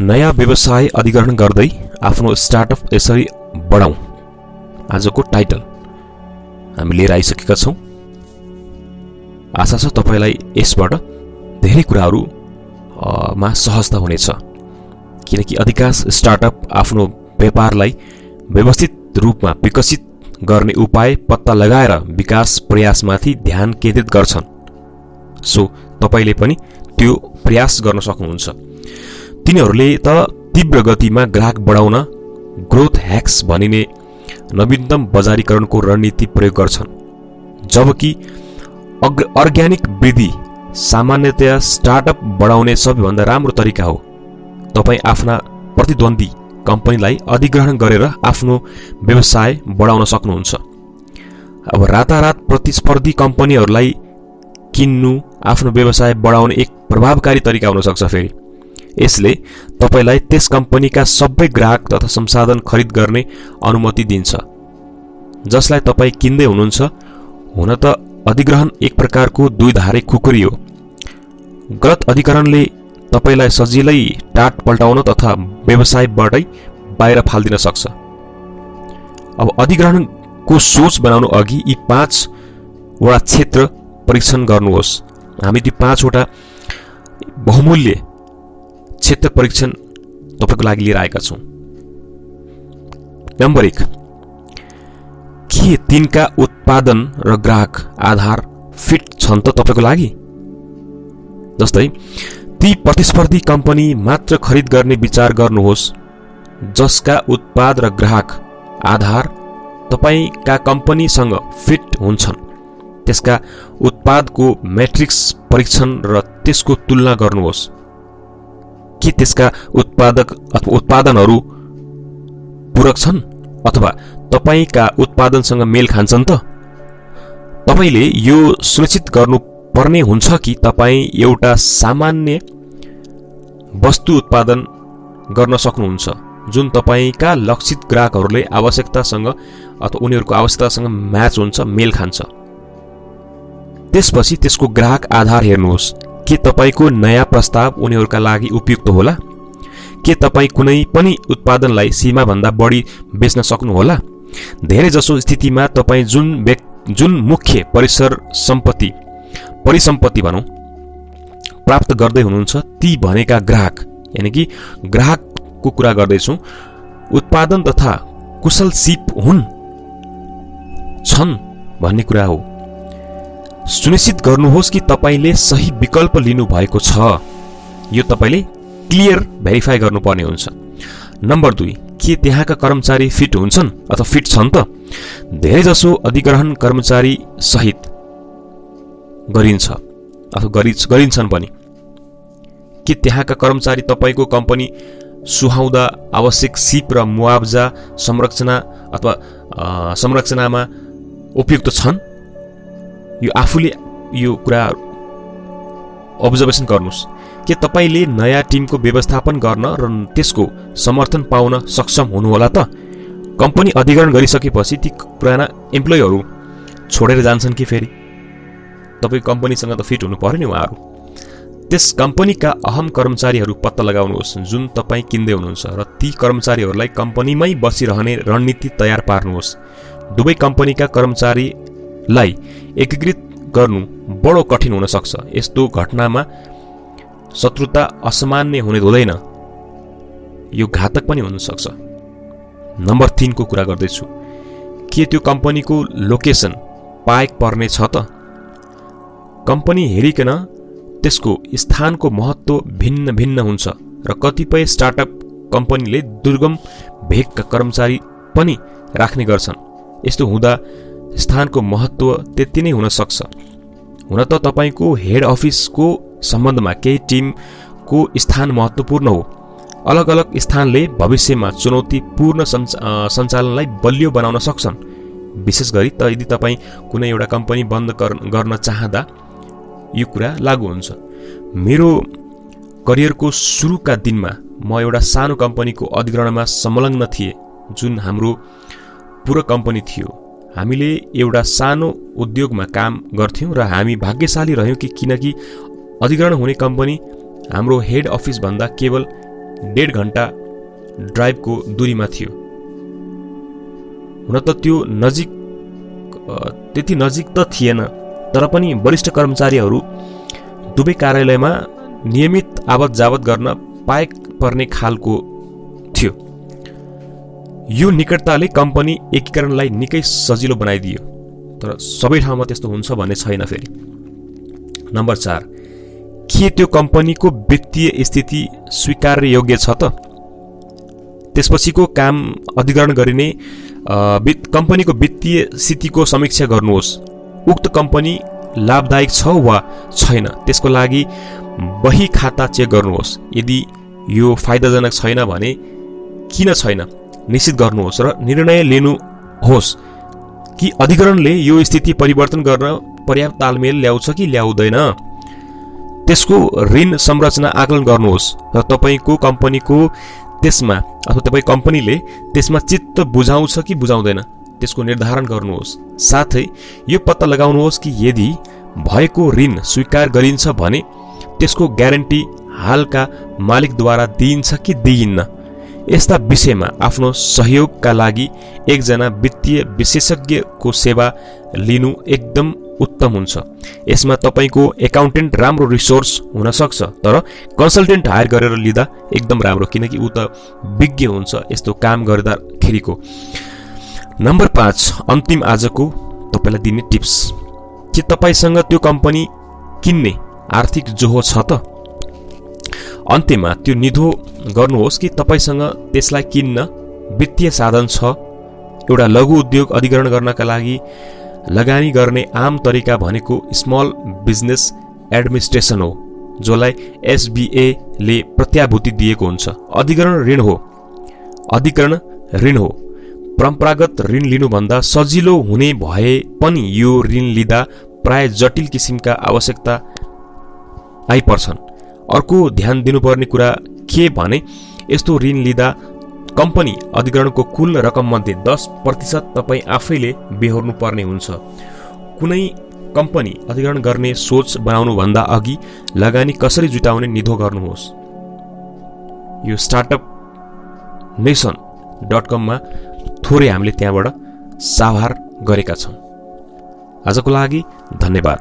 नयाँ व्यवसाय अधिग्रहण गर्दै आफ्नो स्टार्टअप यसरी बढाउँ। आजको टाइटल हामी लिएर आइसकेका छौँ। आशा छ तपाईँलाई यसबाट धेरै कुराहरू मा सहजता हुनेछ। किनकि अधिकांश स्टार्टअप आफ्नो व्यापारलाई व्यवस्थित रूपमा विकसित गर्ने उपाय पत्ता लगाएर विकास प्रयासमाथि ध्यान केन्द्रित गर्छन्। सो तपाईँले पनि त्यो प्रयास गर्न सक्नुहुन्छ। तिनीहरूले त तीव्र गतिमा ग्राहक बढाउन ग्रोथ ह्याक्स भनिने नवीनतम बजारीकरणको रणनीति प्रयोग गर्छन्। जबकि अर्ग्यानिक वृद्धि सामान्यतया स्टार्टअप बढाउने सबैभन्दा राम्रो तरिका हो। तपाईँ आफ्ना प्रतिद्वन्दी कम्पनीलाई अधिग्रहण गरेर आफ्नो व्यवसाय बढाउन सक्नुहुन्छ। अब रातारात प्रतिस्पर्धी कम्पनीहरूलाई किन्नु आफ्नो व्यवसाय बढाउने एक प्रभावकारी तरिका हुनसक्छ फेरि। यसले तपाईँलाई त्यस कम्पनीका सबै ग्राहक तथा संसाधन खरिद गर्ने अनुमति दिन्छ जसलाई तपाईँ किन्दै हुनुहुन्छ। हुन त अधिग्रहण एक प्रकारको दुई धारे खुकुरी हो। गलत अधिकरणले तपाईँलाई सजिलै टाट पल्टाउन तथा व्यवसायबाटै बाहिर फालिदिन सक्छ। अब अधिग्रहणको सोच बनाउनु अघि यी पाँचवटा क्षेत्र परीक्षण गर्नुहोस्। हामी ती पाँचवटा बहुमूल्य क्षेत्र परीक्षण तपाईँको लागि लिएर आएका छौँ। नम्बर एक के तिनका उत्पादन र ग्राहक आधार फिट छन् त तपाईँको लागि? जस्तै ती प्रतिस्पर्धी कम्पनी मात्र खरिद गर्ने विचार गर्नुहोस् जसका उत्पाद र ग्राहक आधार तपाईँका कम्पनीसँग फिट हुन्छन्। त्यसका उत्पादको म्याट्रिक्स परीक्षण र त्यसको तुलना गर्नुहोस्। के त्यसका उत्पादक अथवा उत्पादनहरू पूरक छन्? अथवा तपाईँका उत्पादनसँग मेल खान्छन् त? तपाईँले यो सुनिश्चित गर्नुपर्ने हुन्छ कि तपाईँ एउटा सामान्य वस्तु उत्पादन गर्न सक्नुहुन्छ जुन तपाईँका लक्षित ग्राहकहरूले आवश्यकतासँग अथवा उनीहरूको आवश्यकतासँग म्याच हुन्छ मेल खान्छ? त्यसपछि त्यसको ग्राहक आधार हेर्नुहोस्। के तपाईँको नयाँ प्रस्ताव उनीहरूका लागि उपयुक्त होला? के तपाईँ कुनै पनि उत्पादनलाई सीमाभन्दा बढी बेच्न सक्नुहोला? धेरै जसो स्थितिमा तपाईँ जुन जुन मुख्य परिसर सम्पत्ति परिसम्पत्ति भनौँ प्राप्त गर्दै हुनुहुन्छ ती भनेका ग्राहक यानि कि ग्राहकको कुरा गर्दैछौँ उत्पादन तथा कुशल सिप हुन् छन् भन्ने कुरा हो। सुनिश्चित गर्नुहोस् कि तपाईँले सही विकल्प लिनुभएको छ। यो तपाईँले क्लियर भेरिफाई गर्नुपर्ने हुन्छ। नम्बर दुई के त्यहाँका कर्मचारी फिट हुन्छन् अथवा फिट छन् त? धेरैजसो अधिग्रहण कर्मचारी सहित गरिन्छ अथवा गरिन्छन् पनि। के त्यहाँका कर्मचारी तपाईँको कम्पनी सुहाउँदा आवश्यक सिप र मुआवजा संरचना अथवा संरचनामा उपयुक्त छन्? यो आफूले यो कुरा अब्जर्भेसन गर्नुहोस्। के तपाईँले नयाँ टिमको व्यवस्थापन गर्न र त्यसको समर्थन पाउन सक्षम हुनुहोला त? कम्पनी अधिग्रहण गरिसकेपछि ती पुराना इम्प्लोइहरू छोडेर जान्छन् कि फेरि? तपाईँ कम्पनीसँग त फिट हुनु पऱ्यो नि उहाँहरू। त्यस कम्पनीका अहम कर्मचारीहरू पत्ता लगाउनुहोस् जुन तपाईँ किन्दै हुनुहुन्छ र ती कर्मचारीहरूलाई कम्पनीमै बसिरहने रणनीति तयार पार्नुहोस्। दुवै कम्पनीका कर्मचारीलाई एकीकृत गर्नु बडो कठिन हुन सक्छ। यस्तो घटनामा शत्रुता असामान्य हुने हुँदैन। यो घातक पनि हुनसक्छ नम्बर तिनको कुरा गर्दैछु। के त्यो कम्पनीको लोकेसन पाएक पर्ने छ त? कम्पनी हेरिकन त्यसको स्थानको महत्त्व भिन्न भिन्न हुन्छ र कतिपय स्टार्टअप कम्पनीले दुर्गम भेगका कर्मचारी पनि राख्ने गर्छन्। यस्तो हुँदा स्थानको महत्त्व त्यति नै हुन सक्छ। हुन त तपाईँको हेड अफिसको सम्बन्धमा केही टिमको स्थान महत्त्वपूर्ण हो। अलग अलग स्थानले भविष्यमा चुनौतीपूर्ण सञ्चालनलाई बलियो बनाउन सक्छन्। विशेष गरी त यदि तपाईँ कुनै एउटा कम्पनी बन्द गर्न चाहँदा यो कुरा लागु हुन्छ। मेरो करियरको सुरुका दिनमा म एउटा सानो कम्पनीको अधिग्रहणमा संलग्न थिएँ जुन हाम्रो पूरक कम्पनी थियो। हामीले एउटा सानो उद्योगमा काम गर्थ्यौँ र हामी भाग्यशाली रह्यौँ कि किनकि अधिग्रहण हुने कम्पनी हाम्रो हेड अफिसभन्दा केवल डेढ घन्टा ड्राइभको दूरीमा थियो। हुन त त्यो नजिक त्यति नजिक त थिएन तर पनि वरिष्ठ कर्मचारीहरू दुवै कार्यालयमा नियमित आवत जावत गर्न पाए पर्ने खालको थियो। यो निकटताले कम्पनी एकीकरणलाई निकै सजिलो बनाइदियो। तर सबै ठाउँमा त्यस्तो हुन्छ भन्ने छैन फेरि। नम्बर चार के त्यो कम्पनीको वित्तीय स्थिति स्वीकार्य योग्य छ त? त्यसपछिको काम अधिग्रहण गरिने कम्पनीको वित्तीय स्थितिको समीक्षा गर्नुहोस्। उक्त कम्पनी लाभदायक छ वा छैन? त्यसको लागि बही खाता चेक गर्नुहोस्। यदि यो फाइदाजनक छैन भने किन छैन? निश्चित गर्नुहोस् र निर्णय लिनुहोस् कि अधिकरणले यो स्थिति परिवर्तन गर्न पर्याप्त तालमेल ल्याउँछ कि ल्याउँदैन। त्यसको ऋण संरचना आकलन गर्नुहोस् र तपाईँको कम्पनीको त्यसमा अथवा तपाईँ कम्पनीले त्यसमा चित्त बुझाउँछ कि बुझाउँदैन त्यसको निर्धारण गर्नुहोस्। साथै यो पत्ता लगाउनुहोस् कि यदि भएको ऋण स्वीकार गरिन्छ भने त्यसको ग्यारेन्टी हालका मालिकद्वारा दिइन्छ कि दिइन्न। यस्ता विषयमा आफ्नो सहयोगका लागि एकजना वित्तीय विशेषज्ञको सेवा लिनु एकदम उत्तम हुन्छ। यसमा तपाईँको एकाउन्टेन्ट राम्रो रिसोर्स हुनसक्छ तर कन्सल्टेन्ट हायर गरेर लिँदा एकदम राम्रो किनकि ऊ त विज्ञ हुन्छ यस्तो काम गर्दाखेरिको। नम्बर पाँच अन्तिम आजको तपाईँलाई दिने टिप्स। के तपाईँसँग त्यो कम्पनी किन्ने आर्थिक जोहो छ त? अन्त्यमा त्यो निधो गर्नुहोस् कि तपाईँसँग त्यसलाई किन्न वित्तीय साधन छ। एउटा लघु उद्योग अधिग्रहण गर्नका लागि लगानी गर्ने आम तरिका भनेको स्मल बिजनेस एडमिनिस्ट्रेसन हो जसलाई एसबिएले प्रत्याभूति दिएको हुन्छ। अधिग्रहण ऋण हो। अधिकरण ऋण हो। परम्परागत ऋण लिनुभन्दा सजिलो हुने भए पनि यो ऋण लिँदा प्राय जटिल किसिमका आवश्यकता आइपर्छन्। अर्को ध्यान दिनुपर्ने कुरा के भने यस्तो ऋण लिँदा कम्पनी अधिग्रहणको कुल रकममध्ये दस प्रतिशत तपाईँ आफैले बेहोर्नु पर्ने हुन्छ। कुनै कम्पनी अधिग्रहण गर्ने सोच बनाउनुभन्दा अघि लगानी कसरी जुटाउने निधो गर्नुहोस्। यो स्टार्टअप नेसन डट कममा थोरै हामीले त्यहाँबाट साभार गरेका छौँ। आजको लागि धन्यवाद।